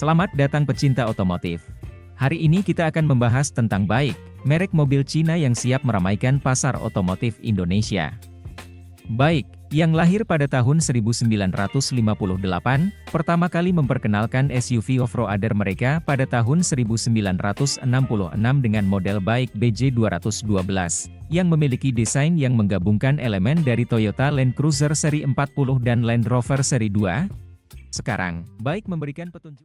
Selamat datang pecinta otomotif. Hari ini kita akan membahas tentang Baik, merek mobil Cina yang siap meramaikan pasar otomotif Indonesia. Baik, yang lahir pada tahun 1958, pertama kali memperkenalkan SUV off-roader mereka pada tahun 1966 dengan model Baik BJ212, yang memiliki desain yang menggabungkan elemen dari Toyota Land Cruiser seri 40 dan Land Rover seri 2. Sekarang, Baik memberikan petunjuk